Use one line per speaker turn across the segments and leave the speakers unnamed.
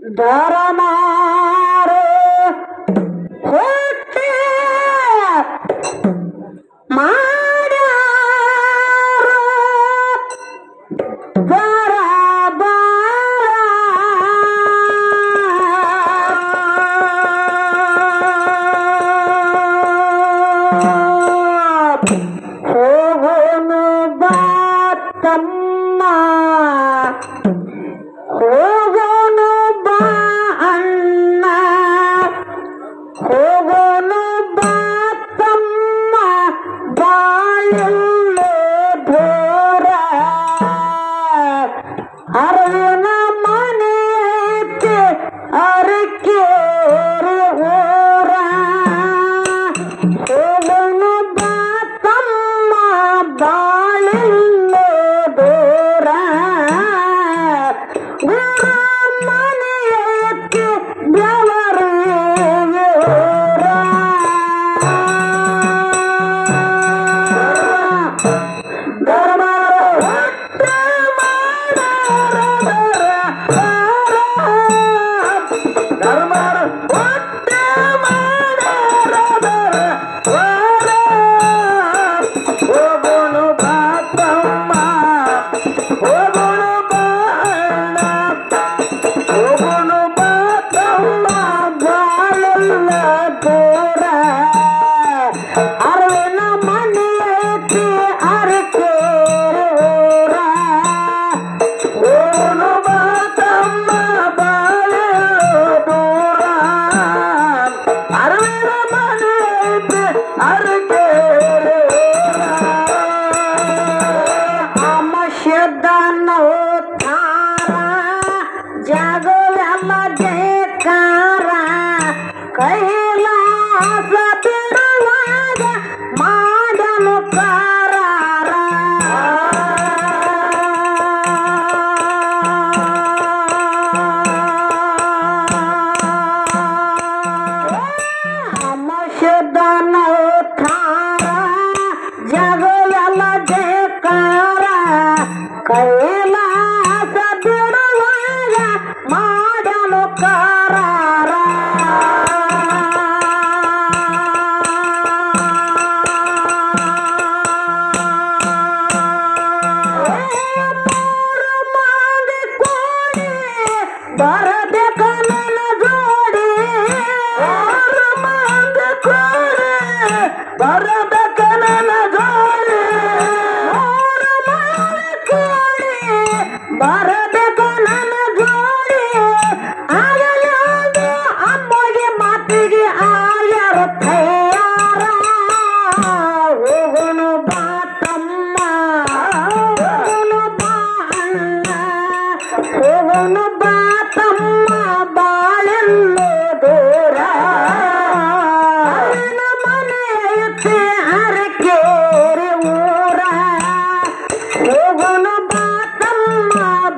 ಧರನಾರೆ ಹೊಟ್ಟೆ ಹೋಗೋನು ಬಾ ತಮ್ಮ Ah.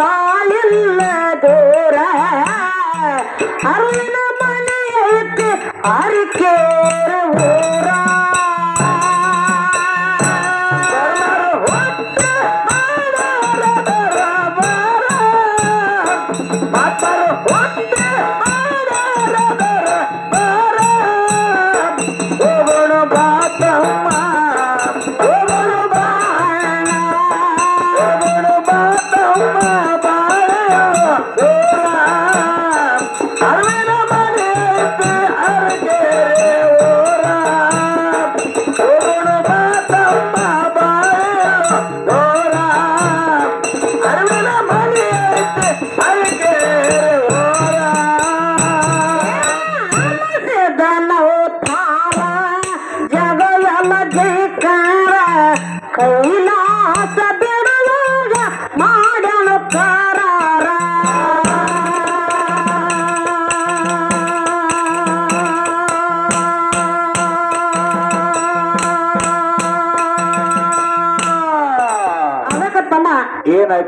ಬಾಳೆಲ್ಲ ದೂರ. ಅಲ್ಲಿನ ಮನೆ ಐತೆ ಅರಕೇರಿ ಊರ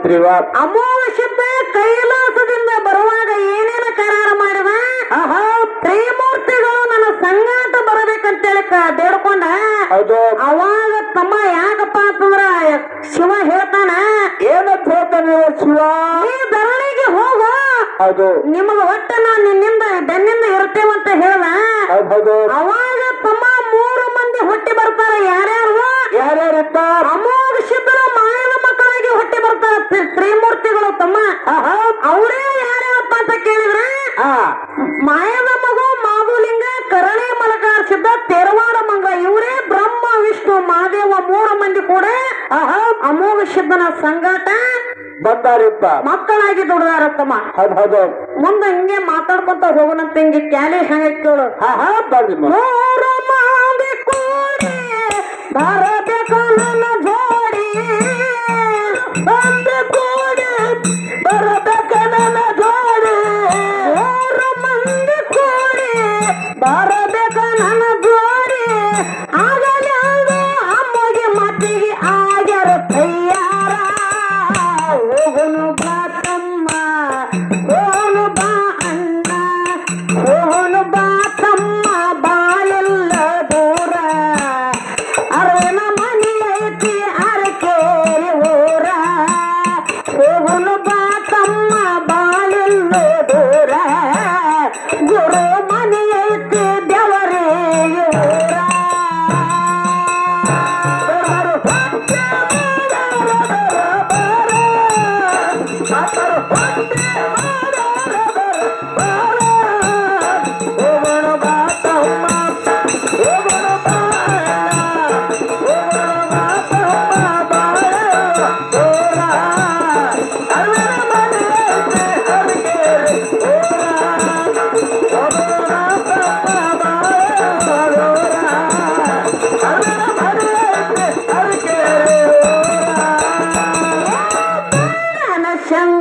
ಐತ್ರಿವ
ಅಮೋಷಿತ ಕೈಲಾಸದಿಂದ ಬರುವಾಗ ಏನೇನು ಕರಾರ ಮಾಡಿದ ಆಹಾ. ತ್ರಿಮೂರ್ತಿಗಳು ನನ್ನ ಬರಬೇಕಂತ ಬರಬೇಕಂತೇಳಿ ಬೇಡ್ಕೊಂಡ?
ಅದು
ಅವಾಗ ತಮ್ಮ ಯಾಕಪ್ಪ ಅಂತಂದ್ರ ಶಿವ ಹೇಳ್ತಾನ
ಏನಂತ ಹೇಳ್ತಾನೆ ಶಿವ?
ನೀ ಧರಣಿಗೆ ಹೋಗು.
ಅದು
ನಿಮಗ ಒಟ್ಟ ನಾ ನಿನ್ನಿಂದ ಬೆನ್ನಿಂದ ಇರ್ತೇವಂತ
ಹೇಳ
ಅವಾಗ ತಮ್ಮ ಮೂರು ಮಂದಿ ಹೊಟ್ಟಿ ಬರ್ತಾರ. ಯಾರ್ಯಾರು?
ಯಾರ್ಯಾರು ಇರ್ತಾರ?
ಅಮ್ಮ ಅವರೇ ಯಾರಪ್ಪ ಅಂತ ಕೇಳಿದ್ರ ಮಾಯದ ಮಗು ಮಾಗುಲಿಂಗ ಕರಳಿ ಮಲಕಾರಿಸಿದ್ದ ತೆರವಾರ ಮಂಗ ಇವರೇ ಬ್ರಹ್ಮ ವಿಷ್ಣು ಮಹಾದೇವ ಮೂರು ಮಂದಿ ಕೂಡ ಅಮೋಘ ಸಿದ್ಧನ ಸಂಗಾಟ.
ಬಂದಾರಪ್ಪ.
ಮಕ್ಕಳಾಗಿ ದುಡ್ದಾರ ತಮ್ಮ
ಹೌದು.
ಮುಂದ ಹಿಂಗೆ ಮಾತಾಡ್ಕೊಂತ ಹೋಗೋಣಂತ ಹಿಂಗೆ ಕ್ಯಾಲಿ ಹಂಗ ಕೇಳು.
ಹಾ ಹಾ ಬರ್ಲಿ
ಮೂರು ಮಾದಿ ಕೋರೆ ಭಾರತ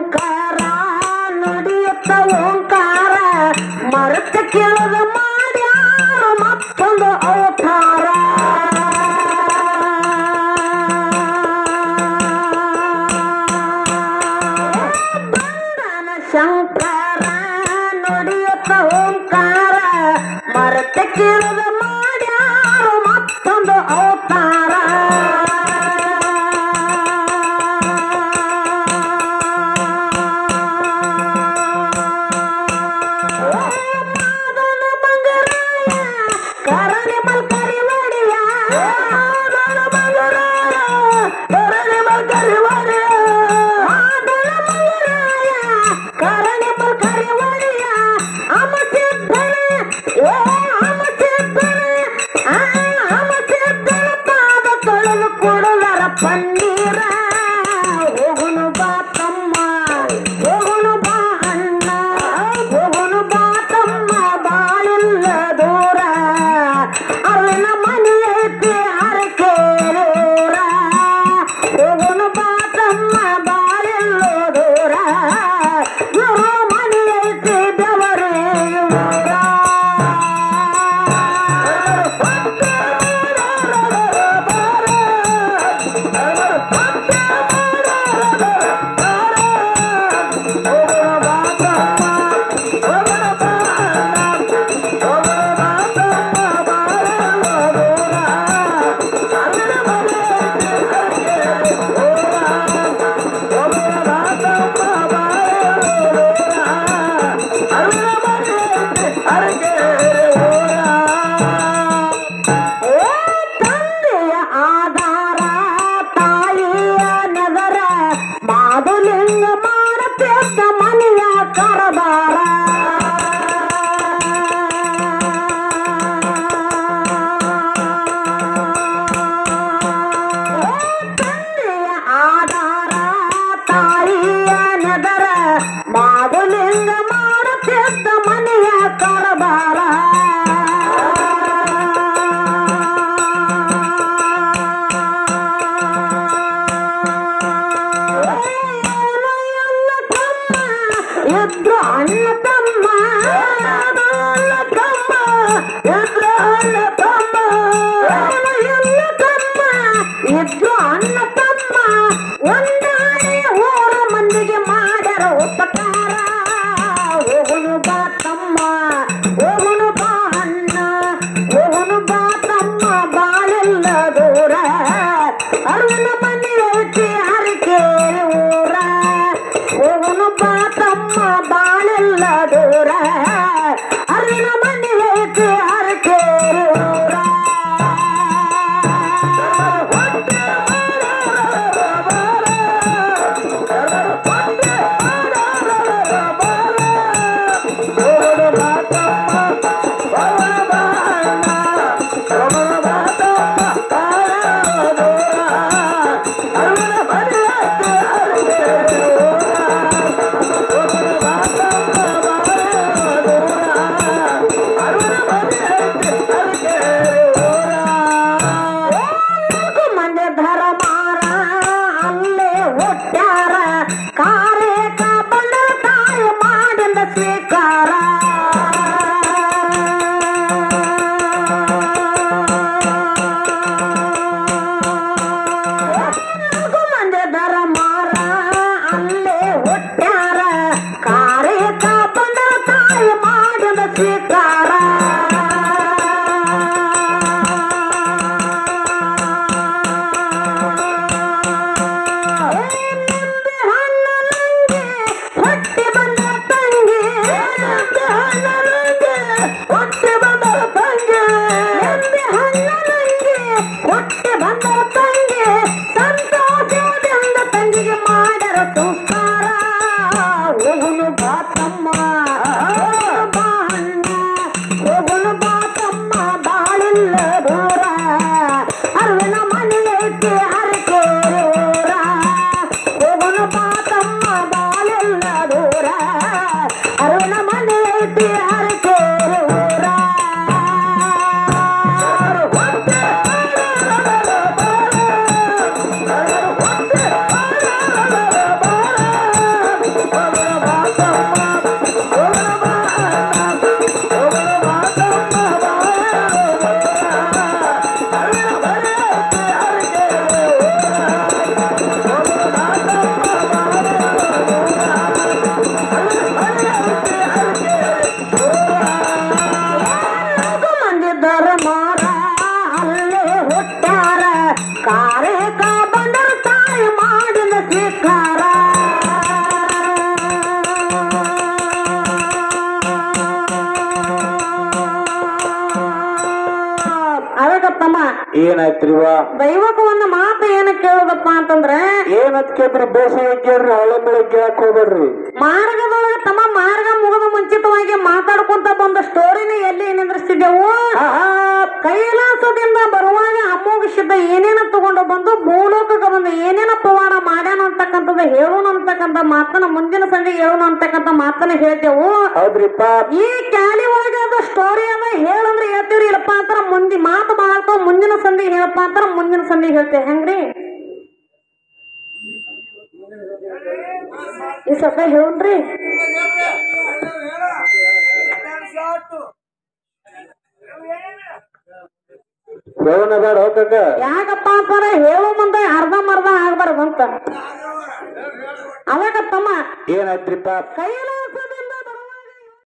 காரணம் that Yeah. ಕೇಳೋದಪ್ಪ ಅಂತಂದ್ರೆ
ಏನತ್ ಕೇಳ್ರಿ ಬೇಸಿಗೆ ಕೇಳ್ರಿ ಹಳೆ ಬೆಳಗ್ಗೆ ಕೇಳಕ್ ಹೋಗ್ಬೇಡ್ರಿ.
ಮಾರ್ಗದೊಳಗೆ ತಮ್ಮ ಮಾರ್ಗ ಮುಗಿದ ಮುಂಚಿತವಾಗಿ ಮಾತಾಡ್ಕೊಂತ ಬಂದ ಸ್ಟೋರಿನ ಎಲ್ಲಿ ನಿಂದ್ರಿಸ್ತಿದ್ದೆವು? ಆಹಾ, ಕೈಲಾಸದಿಂದ ಬರುವಾಗ ಅಮೋಘಿಸಿದ್ದ ಏನೇನ ತಗೊಂಡು ಬಂದು ಭೂಲೋಕಕ್ಕೆ ಬಂದು ಏನೇನ ಪವಾಡ ಮಾಡ್ಯಾನ ಅಂತಕ್ಕಂಥದ್ದು ಹೇಳೋಣ ಅಂತಕ್ಕಂಥ ಮಾತನ್ನ ಮುಂದಿನ ಸಂಜೆ ಹೇಳೋಣ ಅಂತಕ್ಕಂಥ ಮಾತನ್ನ ಹೇಳ್ತೇವು
ಹೌದ್ರಿಪ್ಪ.
ಈ ಕ್ಯಾಲಿ ಒಳಗೆ ಅದು ಸ್ಟೋರಿ ಅದ ಹೇಳಂದ್ರೆ ಹೇಳ್ತೀವ್ರಿ ಇಲ್ಲಪ್ಪ ಅಂತಾರ ಮುಂದಿ ಮಾತು ಮಾಡ್ತಾವ ಮುಂದಿನ ಸಂದಿ ಹೇಳಪ್ಪ ಅಂತಾರ ಮುಂದಿನ ಸಂದಿ ಹೇಳ್ತೇವೆ ಹೆಂಗ್ರಿ? ಈ ಹೇಳನ್ರಿ.
ಬೇಡ ಹೋಗಕ್ಕ
ಯಾಕಪ್ಪ ಅಂತಾರ ಹೇಳೋ ಮುಂದೆ ಅರ್ಧ ಮರ್ಧ ಆಗ್ಬಾರ್ದಂತ ಅವಾಗಪ್ಪಮ್ಮ
ಏನಾಯ್ತ್ರಿಪ್ಪ?
ಕೈಲಾಸ